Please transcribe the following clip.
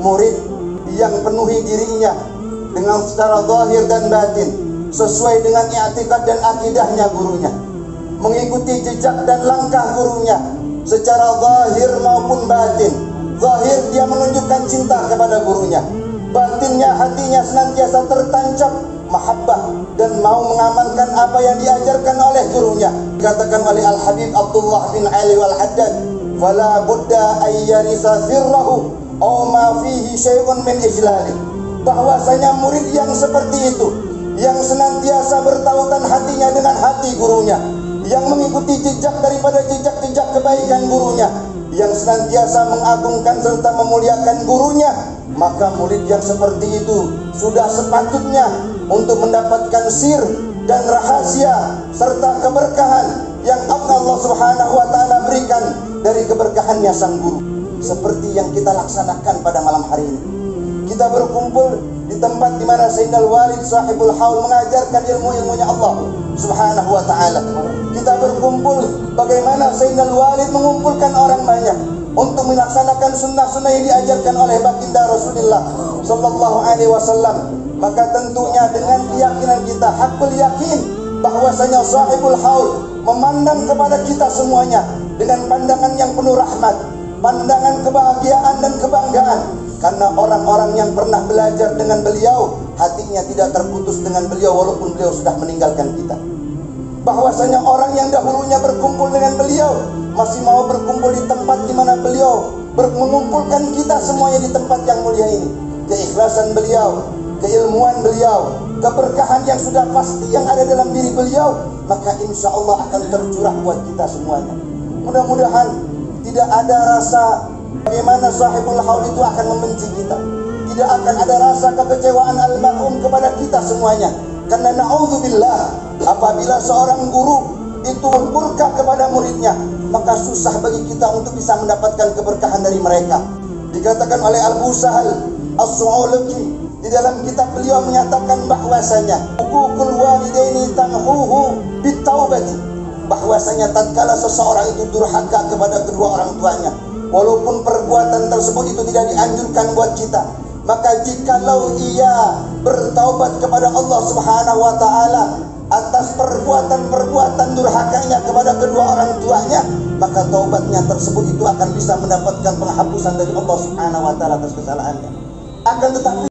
murid yang penuhi dirinya dengan secara zahir dan batin sesuai dengan i'tikad dan akidahnya gurunya mengikuti jejak dan langkah gurunya secara zahir maupun batin. Zahir dia menunjukkan cinta kepada gurunya. Batinnya hatinya senantiasa tertancap mahabbah dan mau mengamalkan apa yang diajarkan oleh gurunya. Dikatakan oleh Al-Habib Abdullah bin Ali Wal-Haddad fala budda ayyarisa sirrahu ma fihi syai'un min bahwasanya murid yang seperti itu yang senantiasa bertautan hatinya dengan hati gurunya yang mengikuti jejak daripada jejak-jejak kebaikan gurunya yang senantiasa mengagungkan serta memuliakan gurunya maka murid yang seperti itu sudah sepatutnya untuk mendapatkan sir dan rahasia serta keberkahan yang Allah Subhanahu wa taala berikan dari keberkahannya sang guru seperti yang kita laksanakan pada malam hari ini kita berkumpul di tempat di mana Sayyidina Walid sahibul haul mengajarkan ilmu-ilmunya Allah Subhanahu wa taala. Kita berkumpul bagaimana Sayyidina Walid mengumpulkan orang banyak untuk melaksanakan sunnah-sunnah yang diajarkan oleh baginda Rasulullah sallallahu alaihi wasallam. Maka tentunya dengan keyakinan kita hakul yakin bahwasanya sahibul haul memandang kepada kita semuanya dengan pandangan yang penuh rahmat, pandangan kebahagiaan dan kebanggaan. Karena orang-orang yang pernah belajar dengan beliau hatinya tidak terputus dengan beliau walaupun beliau sudah meninggalkan kita. Bahwasanya orang yang dahulunya berkumpul dengan beliau masih mau berkumpul di tempat di mana beliau mengumpulkan kita semuanya di tempat yang mulia ini. Keikhlasan beliau keilmuan beliau keberkahan yang sudah pasti yang ada dalam diri beliau maka insya Allah akan tercurah buat kita semuanya. Mudah-mudahan tidak ada rasa Bagaimana sahibul haul itu akan membenci kita. Tidak akan ada rasa kekecewaan almarhum kepada kita semuanya. Karena na'udzubillah apabila seorang guru itu murka kepada muridnya, maka susah bagi kita untuk bisa mendapatkan keberkahan dari mereka. Dikatakan oleh Abu Sahal As-Su'ulaki di dalam kitab beliau menyatakan bahwasanya hukukul walidaini tanhuhu bitaubati bahwasanya tatkala seseorang itu durhaka kepada kedua orang tuanya walaupun perbuatan tersebut itu tidak dianjurkan buat kita maka jikalau ia bertaubat kepada Allah Subhanahu wa taala atas perbuatan-perbuatan durhakanya kepada kedua orang tuanya maka taubatnya tersebut itu akan bisa mendapatkan penghapusan dari Allah Subhanahu wa taala atas kesalahannya. Akan tetapi